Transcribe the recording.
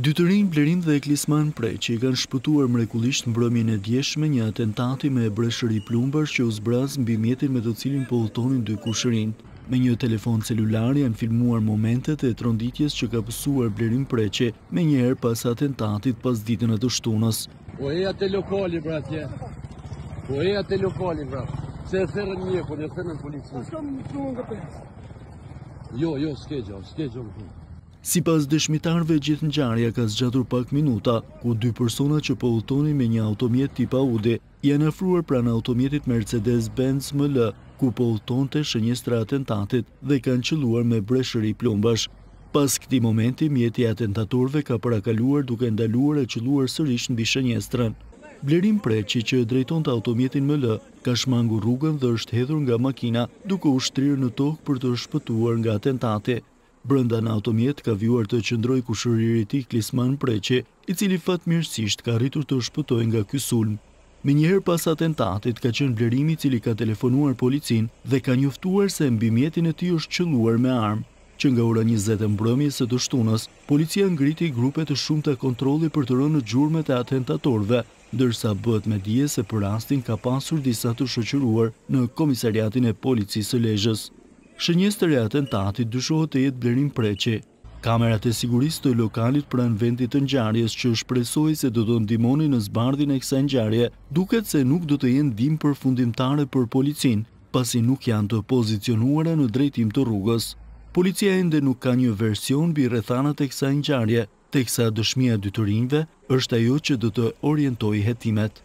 Dy të rinj Blerim dhe Klisman Preçi kanë shpëtuar mrekullisht mbrëmjen e djeshme një atentati me breshëri plumbash që u zbraz mbi mjetin me të cilin po udhëtonin dy kushërinjtë. Me një telefon celular janë filmuar momentet e tronditjes që ka pësuar Blerim Preçi menjëherë pas atentatit pasditen e të shtunës. Po eja te lokali pra atje. Po eja te lokali pra. Se e thërrën një, po e thërrën policinë. Po shumë në shumë në këpër. Jo, jo, s'ke gjo, s'ke gjo në këpër. Sipas dëshmitarëve gjithë ngjarja ka zgjatur pak minuta, ku dy persona që po udhëtonin me një automjet tip Audi, janë afruar pranë automjetit Mercedes-Benz ML, ku po udhëtonte shënjestra e atentatit dhe kanë qëlluar me breshëri plumbash. Pas këtij momenti, mjeti i atentatorëve ka parakaluar duke ndaluar e qëlluar sërish mbi shënjestrën. Blerim Preçi, që drejtonte automjetin ML, ka shmangur rrugën dhe është hedhur nga makina, duke u shtrirë në tokë për të shpëtuar nga atentati. Brenda në automjet ka vijuar të qëndrojë kushëriri i tij Klisman Preçi, i cili fatmirësisht ka arritur të shpëtojë nga ky sulm. Menjëherë pas atentatit ka qenë Blerimi i cili ka telefonuar policinë dhe ka njoftuar se mbi mjetin e tij është qëlluar me armë. Që nga ora njëzet e mbrëmjes së të shtunës, policia ngriti grupe të shumta kontrolli për të rënë në gjurmët e atentatorëve, ndërsa bëhet me dije se për rastin ka pasur disa të shoqëruar në Komisariatin e Policisë së Lezhës. Shënjestër e atentatit dyshohet të jetë Blerim Preçi. Kamerat e sigurisë të lokalit pranë vendit të ngjarjes që shpresohej se do të ndihmonin në zbardhjen e kësaj ngjarje, duket se nuk do të jenë ndihmë përfundimtare për policinë, pasi nuk janë të pozicionuara në drejtim të rrugës. Policia ende nuk ka një version mbi rrethanat e kësaj ngjarje, teksa dëshmia e dy të rinjve është ajo që do të orientojë hetimet.